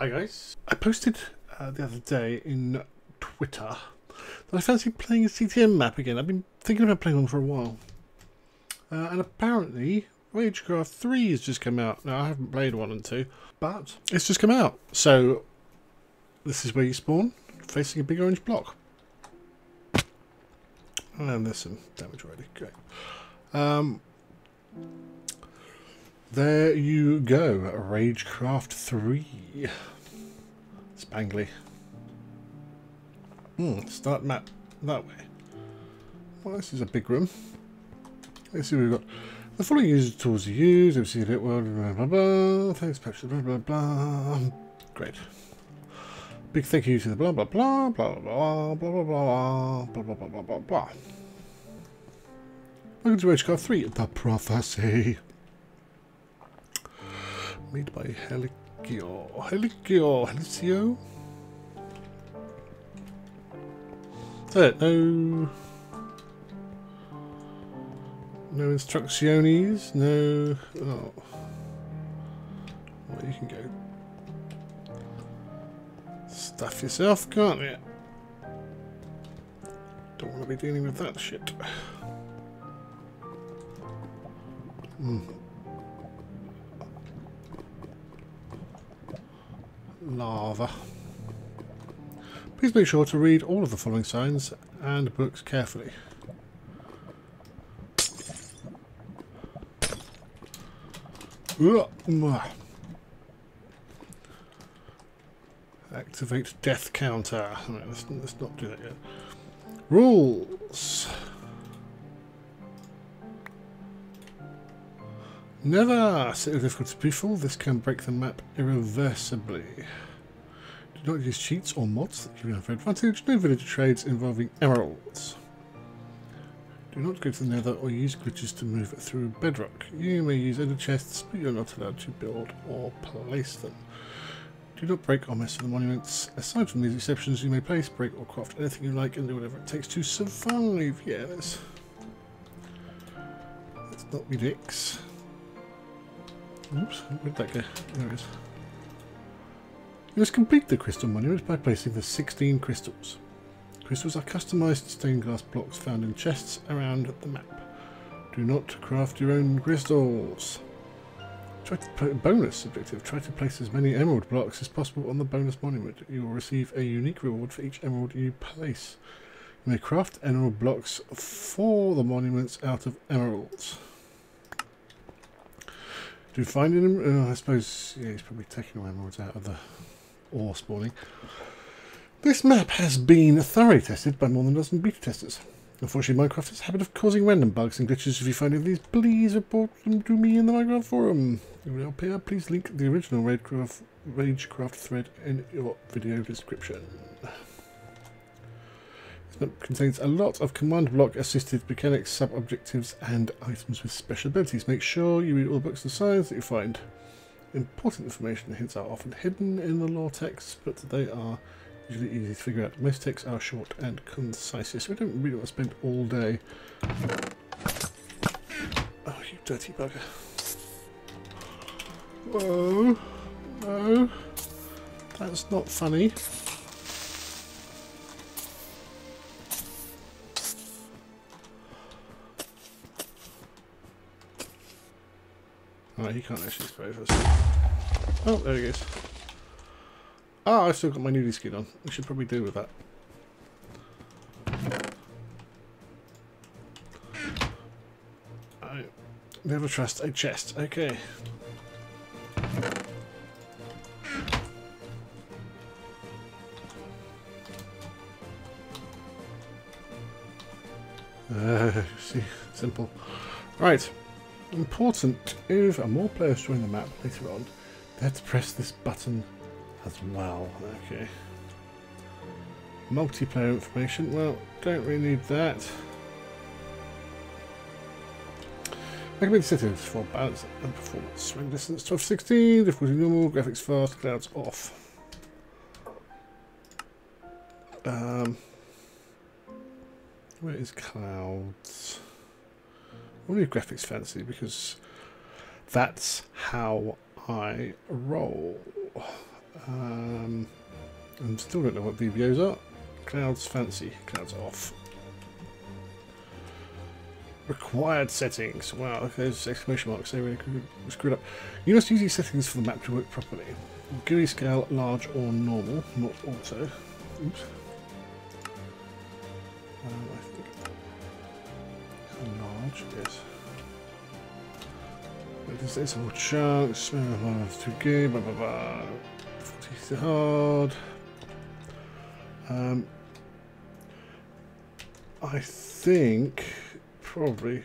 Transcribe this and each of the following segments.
Hi guys. I posted uh, the other day in Twitter that I fancy playing a CTM map again. I've been thinking about playing one for a while. Uh, and apparently Ragecraft 3 has just come out. Now I haven't played 1 and 2, but it's just come out. So this is where you spawn, facing a big orange block. And there's some damage already. Great. Um, there you go. Ragecraft 3. Spangly. Hmm, start map that way. Well, this is a big room. Let's see what we've got. The following user tools you use. Let's see it. Blah, blah, blah, blah. Thanks, patch. Blah, blah, blah. Great. Big thank you to the blah, blah, blah, blah, blah, blah, blah, blah, blah, blah, blah, blah, blah, blah. Welcome to Ragecraft 3, The Prophecy. Made by Heliccio. Heliccio. Helicio? That's it. No... No instructiones. No... Oh. Well, you can go. Stuff yourself, can't you? Don't want to be dealing with that shit. Mm. Lava. Please make sure to read all of the following signs and books carefully. Activate death counter. Let's, let's not do that yet. Rules. Never set the difficulty full. This can break the map irreversibly. Do not use cheats or mods that give you enough advantage. No village trades involving emeralds. Do not go to the nether or use glitches to move through bedrock. You may use other chests, but you're not allowed to build or place them. Do not break or mess with the monuments. Aside from these exceptions, you may place, break or craft anything you like and do whatever it takes to survive. Yeah, let's, not be dicks. Oops, where'd that go? There it is. Must complete the crystal monument by placing the 16 crystals. Crystals are customized stained glass blocks found in chests around the map. Do not craft your own crystals. Try to bonus objective. Try to place as many emerald blocks as possible on the bonus monument. You will receive a unique reward for each emerald you place. You may craft emerald blocks for the monuments out of emeralds. Do you find him? Uh, I suppose yeah, he's probably taking emeralds out of the ore spawning. This map has been thoroughly tested by more than a dozen beta testers. Unfortunately, Minecraft has a habit of causing random bugs and glitches. If you find any of these, please report them to me in the Minecraft forum. You help here, please link the original Ragecraft, Ragecraft thread in your video description. Map contains a lot of command block assisted mechanics, sub-objectives and items with special abilities. Make sure you read all the books and signs that you find. Important information and hints are often hidden in the lore text, but they are usually easy to figure out. Most texts are short and concise, so we don't really want to spend all day. Oh, you dirty bugger. Whoa. No. That's not funny. Oh, he can't actually spray us. Oh, there he goes. Ah, oh, I've still got my nudie skin on. We should probably do with that. I never trust a chest. Okay. Uh, see, simple. Right. Important. If a more players join the map later on, they have to press this button as well. Okay. Multiplayer information. Well, don't really need that. Recommended settings for balance and performance. Swing distance 1216, difficulty normal, graphics fast, clouds off. Um, where is clouds? I to graphics fancy because that's how I roll. Um, and still don't know what VBOs are. Clouds fancy. Clouds off. Required settings. Wow, those exclamation marks. They really screwed up. You must use these settings for the map to work properly. GUI scale, large or normal, not auto. Oops. Um, Large. This is all chunks, too good, blah blah blah. 40 hard. Um, I think probably.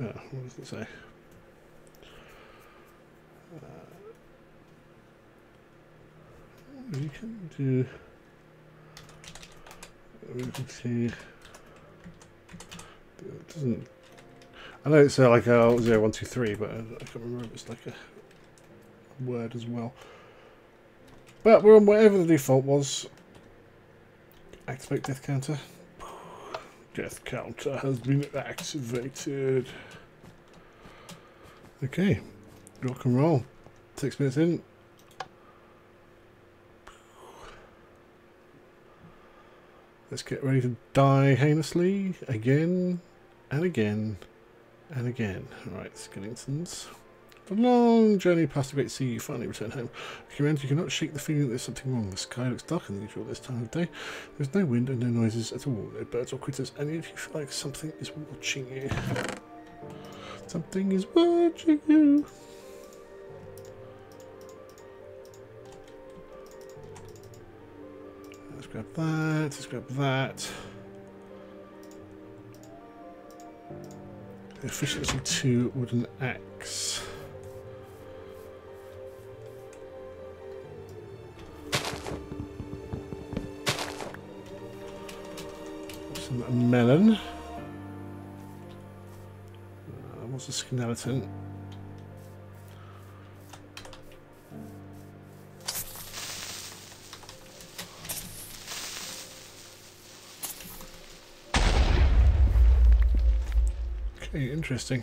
Oh, what does it say? Uh, you can do. We can see. It doesn't. I know it's uh, like a zero one two three, but I can't remember if it's like a word as well. But we're on whatever the default was. Activate death counter. Death counter has been activated. Okay, rock and roll. Six minutes in. Let's get ready to die heinously again and again and again. Alright, Skellingtons. A long journey past the Great Sea, you finally return home. You cannot shake the feeling that there's something wrong. The sky looks darker than usual this time of day. There's no wind and no noises at all. No birds or critters, and yet you feel like something is watching you. Something is watching you. Grab that, let's grab that. Efficiency 2 wooden axe. Some melon. Uh, what's a skeleton? Interesting.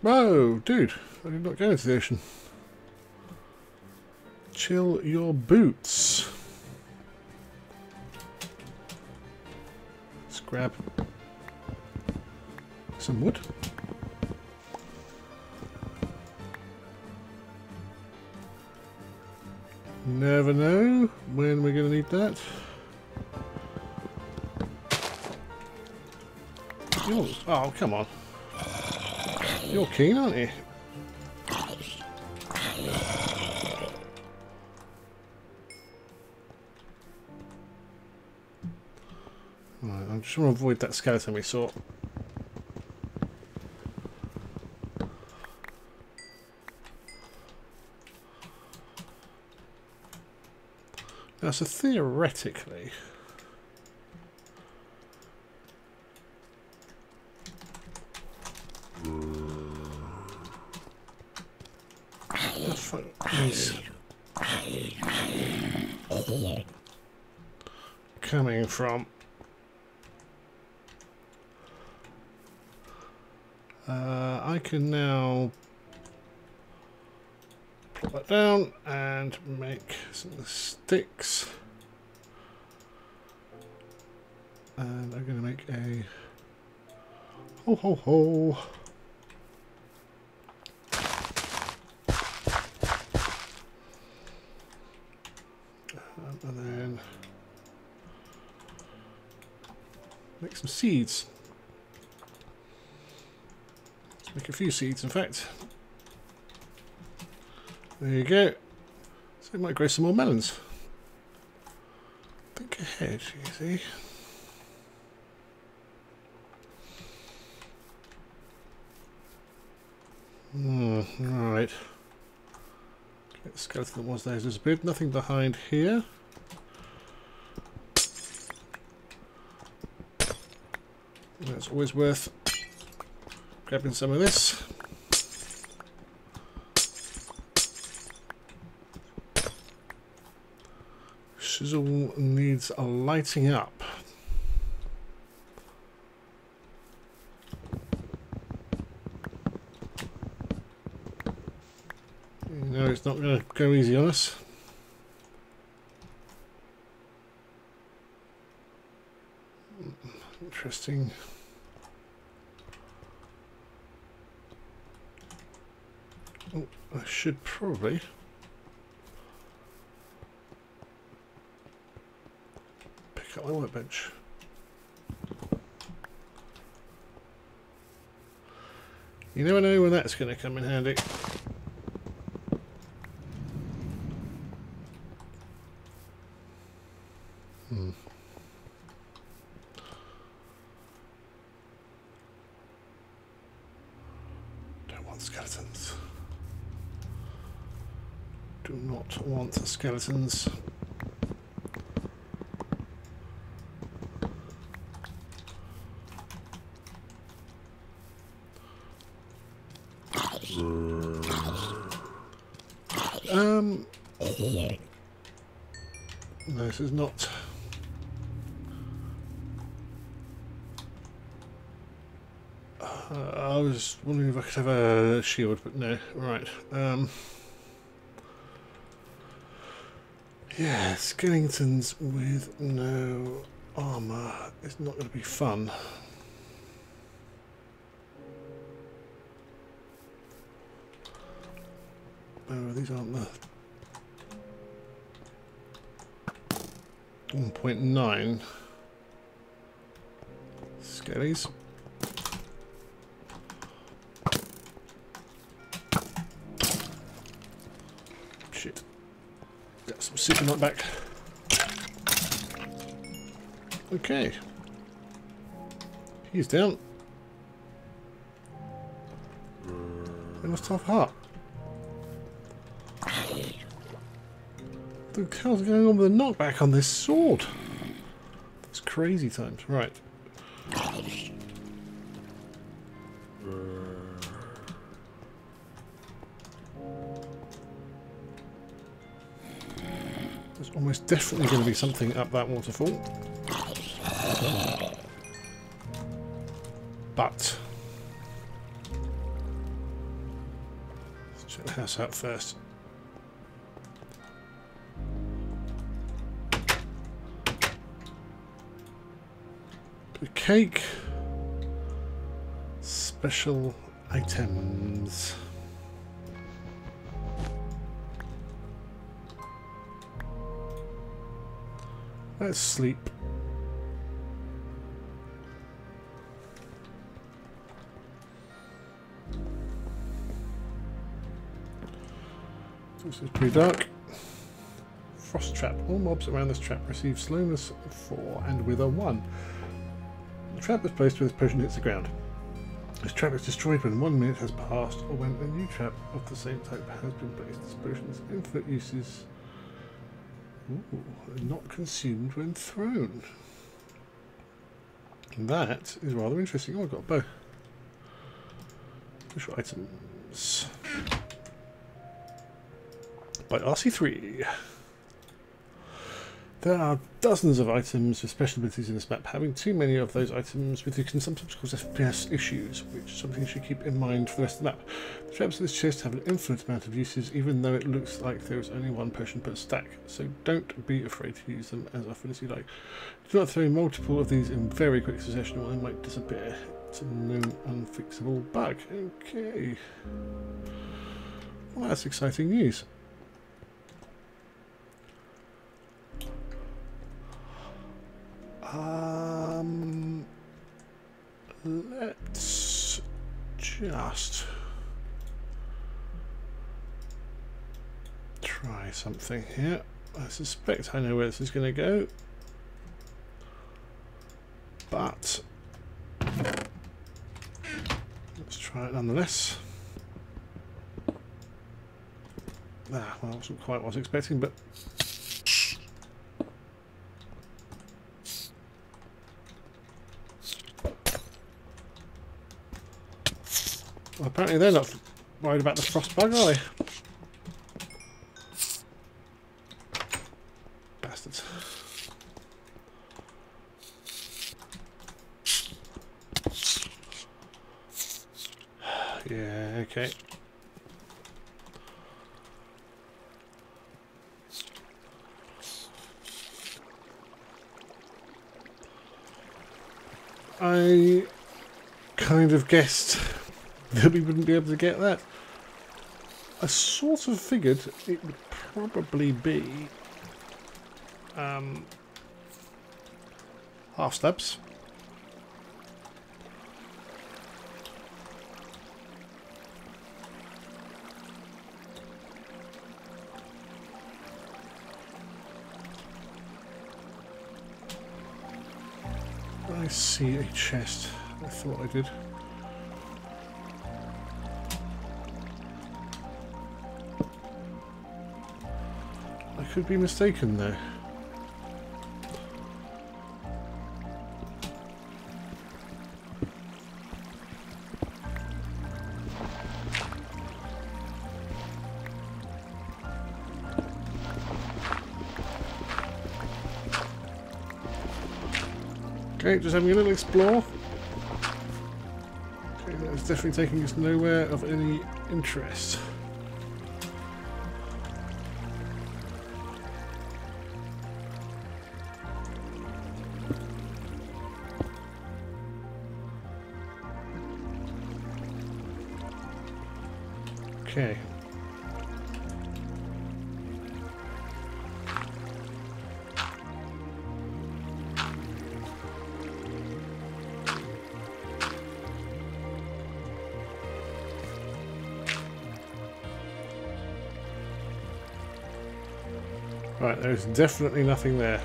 Whoa, dude, I did not go into the ocean. Chill your boots. Let's grab some wood. Never know when we're going to need that. You're, oh, come on. You're keen, aren't you? Right, I'm just want to avoid that skeleton we saw. Now, so theoretically... from? Uh, I can now put that down and make some sticks. And I'm going to make a ho ho ho. and then make some seeds. Let's make a few seeds, in fact. There you go. So we might grow some more melons. Think ahead, you see. Hmm, right. Okay, the skeleton was there disappeared. Nothing behind here. It's always worth grabbing some of this. Shizzle needs a lighting up. know it's not going to go easy on us. Interesting. Oh, I should probably pick up my workbench. You never know when that's going to come in handy. Hmm. Don't want skeletons. Do not want skeletons. Um, no, this is not. Uh, I was wondering if I could have a shield, but no. Right. Um, yeah, skeletons with no armour is not going to be fun. Oh, these aren't the 1.9 skellies. Super knockback. Okay. He's down. They must have heart. the hell's going on with the knockback on this sword? It's crazy times. Right. There's almost definitely going to be something up that waterfall. But... Let's check the house out first. The cake. Special items. Let's sleep. This is pretty dark. Frost trap. All mobs around this trap receive slowness 4 and wither 1. The trap is placed when this potion hits the ground. This trap is destroyed when one minute has passed or when a new trap of the same type has been placed. This potion infinite uses. Ooh, not consumed when thrown. That is rather interesting. Oh, I've got a bow. Special items. By RC3. There are dozens of items with special abilities in this map. Having too many of those items with you can sometimes cause FPS issues, which is something you should keep in mind for the rest of the map. The traps in this chest have an infinite amount of uses, even though it looks like there is only one potion per stack, so don't be afraid to use them as often as you like. Do not throw multiple of these in very quick succession or they might disappear. It's a known unfixable bug. Okay. Well, that's exciting news. Um, let's just try something here. I suspect I know where this is going to go, but let's try it nonetheless. Ah, well, wasn't quite what I was expecting, but Apparently they're not worried about the frost bug, are they? Bastards. Yeah, okay. I kind of guessed that we wouldn't be able to get that. I sort of figured it would probably be um, half steps. I see a chest. I thought I did. Could be mistaken there. Okay, just having a little explore. Okay, that is definitely taking us nowhere of any interest. There's definitely nothing there.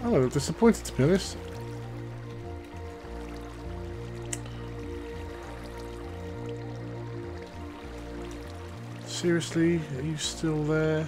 I'm a little disappointed to be honest. Seriously, are you still there?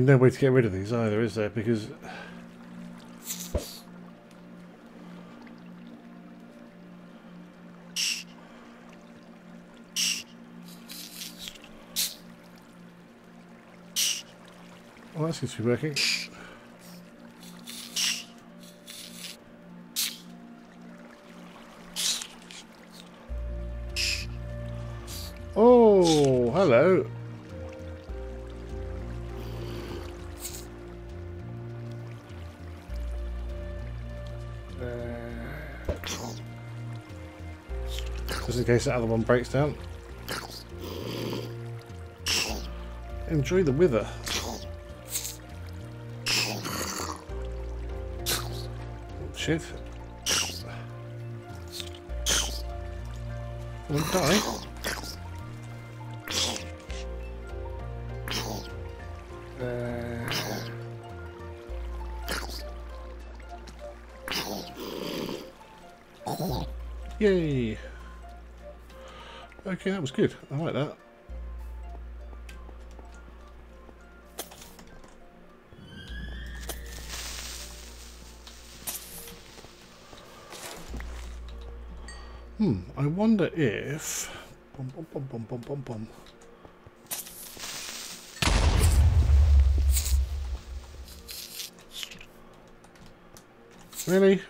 There's no way to get rid of these either, is there? Because Well, that seems to be working. Case the other one breaks down. Enjoy the wither. Shit. Won't die. Uh, yay! Okay, that was good. I like that. Hmm, I wonder if... Really?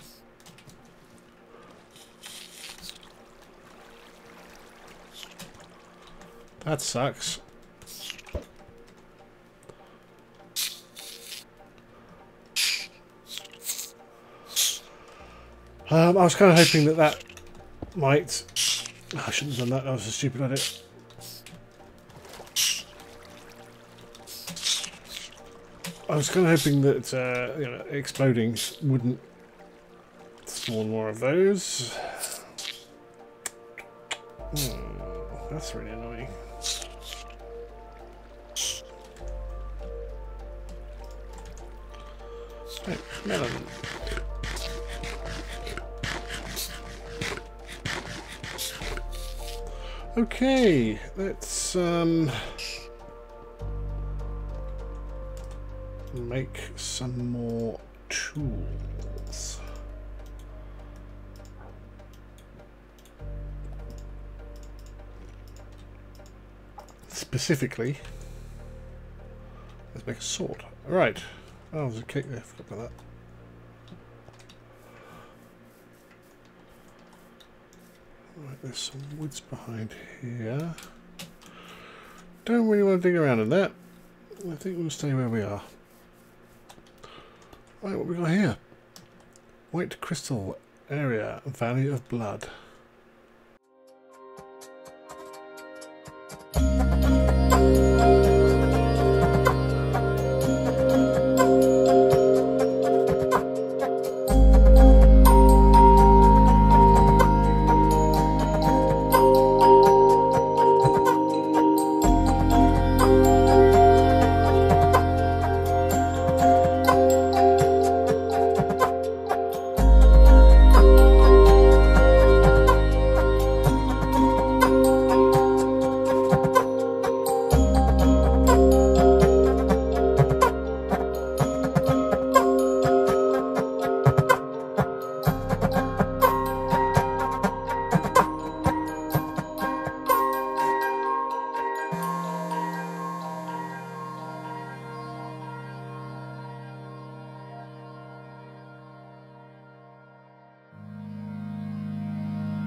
That sucks. Um, I was kind of hoping that that might... Oh, I shouldn't have done that, that was a stupid idea. I was kind of hoping that uh, you know, exploding wouldn't spawn more of those. Hmm, that's really annoying. Melon. Okay, let's um make some more tools. specifically. Let's make a sword. Right. Oh, there's a cake there. Forgot about that. Right, there's some woods behind here. Don't really want to dig around in that. I think we'll stay where we are. Right, what we got here? White crystal area, Valley of Blood.